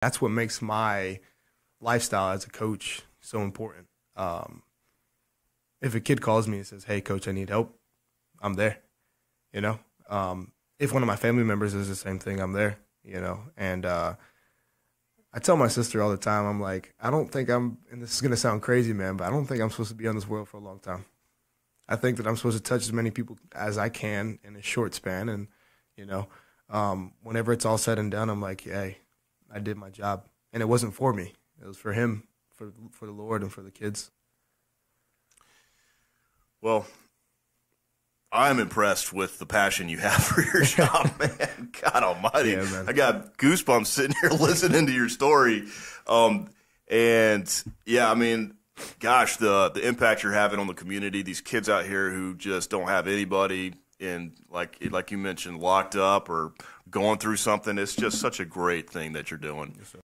That's what makes my lifestyle as a coach so important. Um, if a kid calls me and says, "Hey, coach, I need help," I'm there. You know, um, if one of my family members does the same thing, I'm there. You know, and uh, I tell my sister all the time, I'm like, I don't think I'm, and this is gonna sound crazy, man, but I don't think I'm supposed to be on this world for a long time. I think that I'm supposed to touch as many people as I can in a short span, and you know, um, whenever it's all said and done, I'm like, hey, I did my job, and it wasn't for me; it was for him, for for the Lord, and for the kids. Well, I'm impressed with the passion you have for your job, man. God Almighty, Yeah, man. I got goosebumps sitting here listening to your story. Um, and yeah, I mean, gosh, the the impact you're having on the community. These kids out here who just don't have anybody and like like you mentioned, locked up or going through something. It's just such a great thing that you're doing.